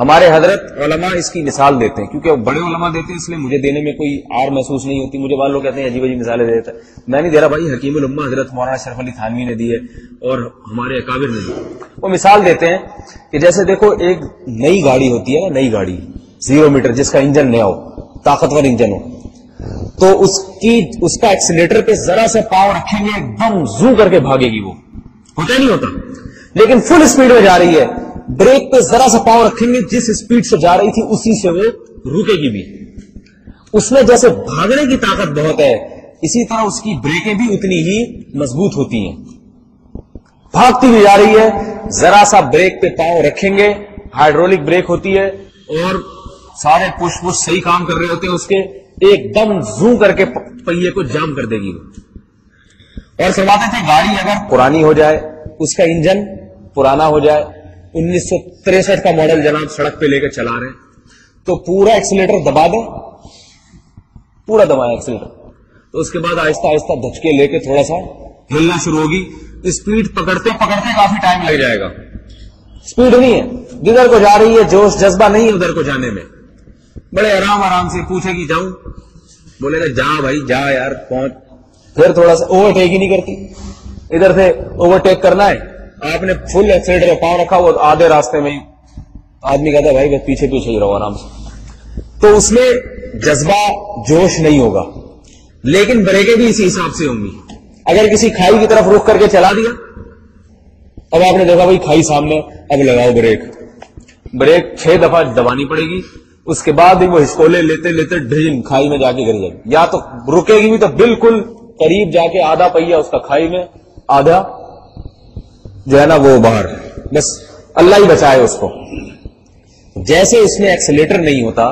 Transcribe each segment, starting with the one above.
हमारे हज़रत उलमा इसकी मिसाल देते हैं, क्योंकि बड़े उलमा देते हैं, इसलिए मुझे देने में कोई आर महसूस नहीं होती। मुझे बाद लोग कहते हैं, अजीब अजीब मिसालें देता है। मैं नहीं दे रहा, भाई, हकीम उम्मा हज़रत मौलाना शरफ अली थानवी ने दी है और हमारे अकाबिर ने दी वो मिसाल देते हैं कि जैसे देखो, एक नई गाड़ी होती है ना, नई गाड़ी, ज़ीरो मीटर, जिसका इंजन नया हो, ताकतवर इंजन हो तो उसकी, उसका एक्सीटर पे जरा सा पाव रखेंगे, एकदम जू करके भागेगी वो। होता नहीं होता। लेकिन फुल स्पीड में जा रही है। ब्रेक पे जरा सा पाव रखेंगे, जिस स्पीड से जा रही थी, उसी से वो रुकेगी भी। उसमें जैसे भागने की ताकत बहुत है, इसी तरह उसकी ब्रेकें भी उतनी ही मज़बूत होती हैं। भागती हुई जा रही है, जरा सा ब्रेक पे पाव रखेंगे, हाइड्रोलिक ब्रेक होती है, और सारे पुश पुश सही काम कर रहे होते हैं उसके, एकदम जू करके पहिए को जाम कर देगी और समझाते थे, गाड़ी अगर पुरानी हो जाए, उसका इंजन पुराना हो जाए उन्नीस का मॉडल जनाब सड़क पे लेकर चला रहे तो पूरा एक्सीटर दबा दें। पूरा दबाया एक्सीटर तो उसके बाद आहिस्ता आहिस्ता धचके लेके थोड़ा सा हिलना शुरू होगी। स्पीड पकड़ते पकड़ते काफ़ी टाइम लग जाएगा। स्पीड नहीं है। जिधर को जा रही है, जोश, जज्बा नहीं है उधर को जाने में। बड़े आराम आराम से पूछेगी जाऊँ। बोलेगा जा भाई, जा यार, पहुँच। फिर थोड़ा सा ओवरटेक ही नहीं करती। इधर से ओवरटेक करना है। आपने फुल एक्सीटर पाँव रखा वो आधे रास्ते में आदमी कहता है, भाई बस पीछे पीछे ही रहो आराम से। तो उसमें जज्बा, जोश नहीं होगा। लेकिन ब्रेकें भी इसी हिसाब से होंगी। अगर किसी खाई की तरफ़ रुख करके चला दिया अब आपने देखा, भाई, खाई सामने, अब लगाओ ब्रेक। ब्रेक छह दफ़ा दबानी पड़ेगी। उसके बाद ही वो हिस्कोले लेते लेते ढीन खाई में जाके गिर जाएगी। या तो रुकेगी भी तो बिल्कुल करीब जाके आधा पहिया उसका खाई में, आधा जो है ना, वो बाहर बस अल्लाह ही बचाए उसको। जैसे उसमें एक्सेलेटर नहीं होता,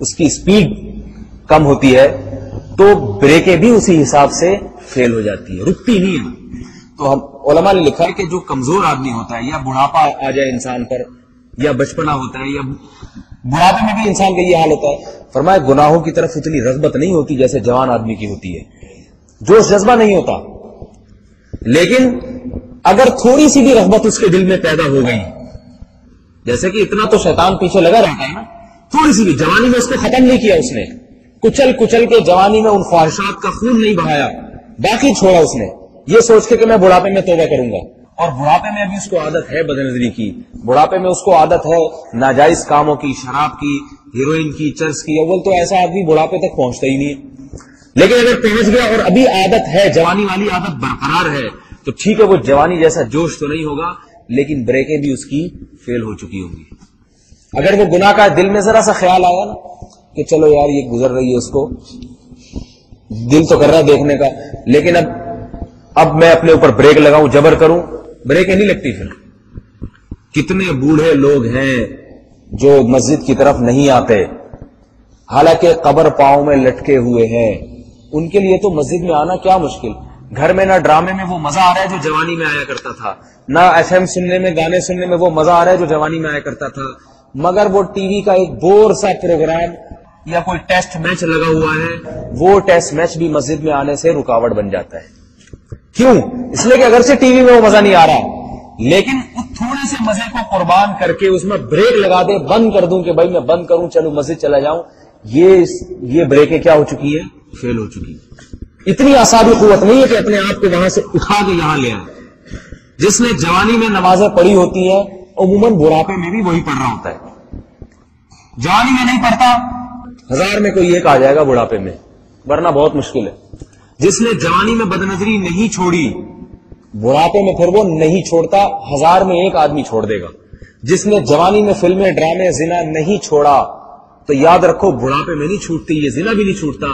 उसकी स्पीड कम होती है तो ब्रेकें भी उसी हिसाब से फेल हो जाती है। रुकती नहीं है। तो हम ओलमा ने लिखा है कि जो कमज़ोर आदमी होता है, या बुढ़ापा आ जाए इंसान पर, या बचपना होता है, या बुढ़ापे में भी इंसान का ये हाल होता है। फरमाए गुनाहों की तरफ़ उतनी रगबत नहीं होती जैसे जवान आदमी की होती है। जोश जज्बा नहीं होता। लेकिन अगर थोड़ी सी भी रगबत उसके दिल में पैदा हो गई, जैसे कि इतना तो शैतान पीछे लगा रहता है ना थोड़ी सी भी, जवानी में उसको खत्म नहीं किया उसने। कुचल कुचल के जवानी में उन ख्वाहिशात का खून नहीं बहाया, बाकी छोड़ा उसने। ये सोच के कि मैं बुढ़ापे में तोबा करूँगा। और बुढ़ापे में अभी उसको आदत है बदनजरी की। बुढ़ापे में उसको आदत है नाजायज कामों की, शराब की, हीरोइन की चर्च की। अव्वल तो ऐसा आदमी बुढ़ापे तक पहुँचता ही नहीं। लेकिन अगर पहुँच गया और अभी आदत है, जवानी वाली आदत बरकरार है तो ठीक है, वो जवानी जैसा जोश तो नहीं होगा, लेकिन ब्रेकें भी उसकी फेल हो चुकी होंगी। अगर वो गुनाह का दिल में जरा सा ख्याल आया ना, कि चलो यार, ये गुजर रही है उसको। दिल तो कर रहा है देखने का, लेकिन अब अब मैं अपने ऊपर ब्रेक लगाऊँ, जबर करूँ, ब्रेक नहीं लगती फिर। कितने बूढ़े लोग हैं जो मस्जिद की तरफ़ नहीं आते। हालाँकि कबर पाओ में लटके हुए हैं। उनके लिए तो मस्जिद में आना क्या मुश्किल? घर में ना ड्रामे में वो मज़ा आ रहा है जो जवानी में आया करता था। ना एफएम सुनने में, गाने सुनने में वो मज़ा आ रहा है जो जवानी में आया करता था। मगर वो टीवी का एक बोर सा प्रोग्राम या कोई टेस्ट मैच लगा हुआ है, वो टेस्ट मैच भी मस्जिद में आने से रुकावट बन जाता है। क्यों? इसलिए कि अगर से टीवी में वो मज़ा नहीं आ रहा, लेकिन उस थोड़े से मज़े को कुर्बान करके उसमें ब्रेक लगा दे, बंद कर दूँ कि भाई मैं बंद करूँ, चलो, मस्जिद चला जाऊँ, ये ये ब्रेकें क्या हो चुकी है? फेल हो चुकी है। इतनी आसादी कुत नहीं है कि अपने आप को वहाँ से उठा के यहाँ ले आए। जिसने जवानी में नमाजें पढ़ी होती है, अमूमन बुढ़ापे में भी वही पढ़ रहा होता है। जवानी में नहीं पढ़ता। हज़ार में कोई एक आ जाएगा बुढ़ापे में, वरना बहुत मुश्किल है। जिसने जवानी में बदनजरी नहीं छोड़ी, बुढ़ापे में फिर वो नहीं छोड़ता, हज़ार में एक आदमी छोड़ देगा। जिसने जवानी में फ़िल्में, ड्रामे, जिना नहीं छोड़ा तो याद रखो, बुढ़ापे में नहीं छूटती, ये जिना भी नहीं छूटता।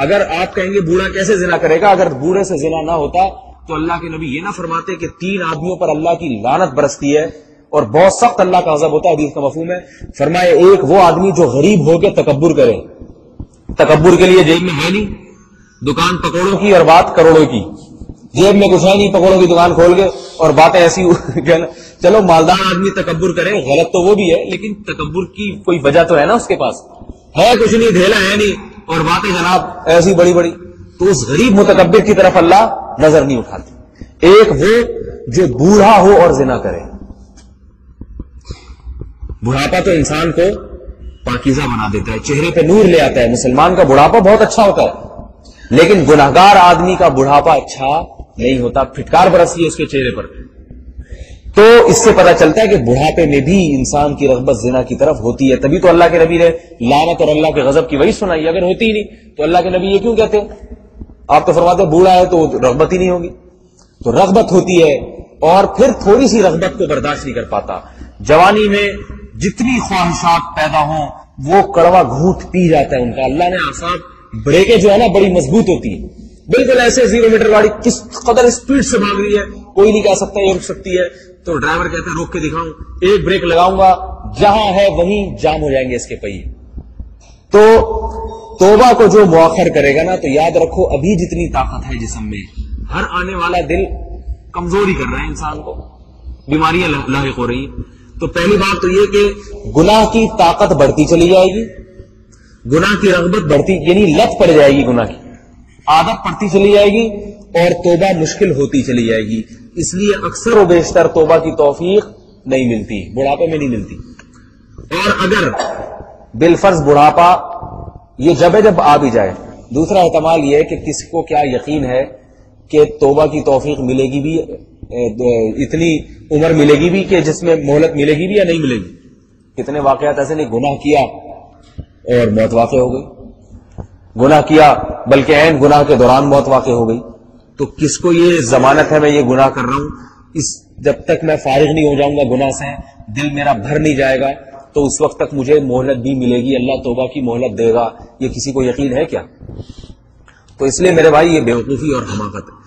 अगर आप कहेंगे बूढ़ा कैसे जिना करेगा, अगर बूढ़े से जिना ना होता तो अल्लाह के नबी ये ना फरमाते कि तीन आदमियों पर अल्लाह की लानत बरसती है और बहुत सख्त अल्लाह का अजब होता है, हदीस का मफहूम है। फरमाए, एक वो आदमी जो गरीब होकर तकबर करे। तकबर के लिए जेब में है नहीं। दुकान पकौड़ों की और बात करोड़ों की। जेब में कुछ है नहीं, पकौड़ों की दुकान खोल के और बातें ऐसी चलो, मालदार आदमी तकबर करे, गलत तो वो भी है, लेकिन तकबर की कोई वजह तो है ना उसके पास? है कुछ नहीं, ढेला है नहीं। और बातें जनाब, ऐसी बड़ी बड़ी तो उस गरीब मुतकबिर की तरफ़ अल्लाह नज़र नहीं उठाती। एक वो जो बूढ़ा हो और जिना करे। बुढ़ापा तो इंसान को पाकिजा बना देता है, चेहरे पे नूर ले आता है। मुसलमान का बुढ़ापा बहुत अच्छा होता है, लेकिन गुनाहगार आदमी का बुढ़ापा अच्छा नहीं होता। फिटकार बरसती है उसके चेहरे पर। तो इससे पता चलता है कि बुढ़ापे में भी इंसान की रगबत जिना की तरफ़ होती है, तभी तो अल्लाह के नबी ने लानत और अल्लाह के गजब की वही सुनाई, अगर होती ही नहीं तो अल्लाह के नबी ये क्यों कहते हैं? आप तो फरमाते बूढ़ा है तो रगबत ही नहीं होगी। तो रगबत होती है और फिर थोड़ी सी रगबत को बर्दाश्त नहीं कर पाता। जवानी में जितनी ख्वाहिशात पैदा हो, वो कड़वा घूट पी जाता है उनका। अल्लाह ने आसाब ब्रेकें जो है ना, बड़ी मज़बूत होती है। बिल्कुल ऐसे ज़ीरो मीटर गाड़ी किस कदर स्पीड से भाग रही है, कोई नहीं कह सकता ये रुक सकती है। तो ड्राइवर कहता है, रोक के दिखाऊँ। एक ब्रेक लगाऊँगा, जहाँ है वहीं जाम हो जाएँगे इसके पहिए। तो तोबा को जो मुआखर करेगा ना तो याद रखो, अभी जितनी ताकत है जिसम में, हर आने वाला दिल कमज़ोरी कर रहा है इंसान को। बीमारियाँ लाक हो रही तो पहली बात तो यह कि गुनाह की ताकत बढ़ती चली जाएगी। गुनाह की रगबत बढ़ती, यानी लत पड़ जाएगी गुनाह की। आदत पड़ती चली जाएगी और तोबा मुश्किल होती चली जाएगी। इसलिए अक्सर व बेशतर तोबा की तोफीक नहीं मिलती, बुढ़ापे में नहीं मिलती। और अगर बिलफर्ज बुढ़ापा ये जब जब आ भी जाए, दूसरा एहतमाल यह कि को क्या यकीन है कि तोबा की तोफीक मिलेगी भी इतनी उम्र मिलेगी भी कि जिसमें मोहलत मिलेगी भी या नहीं मिलेगी? कितने वाकयात ऐसे नहीं गुनाह किया और मौत वाक़ हो गई। गुनाह किया, बल्कि एन गुनाह के दौरान मौत वाक़ हो गई। तो किसको ये जमानत है, मैं ये गुनाह कर रहा हूँ? इस, जब तक मैं फारिग नहीं हो जाऊँगा, गुनाह से दिल मेरा भर नहीं जाएगा तो उस वक्त तक मुझे मोहलत भी मिलेगी, अल्लाह तोबा की मोहलत देगा। ये किसी को यकीन है क्या? तो इसलिए मेरे भाई, ये बेवकूफ़ी और हमाकत। है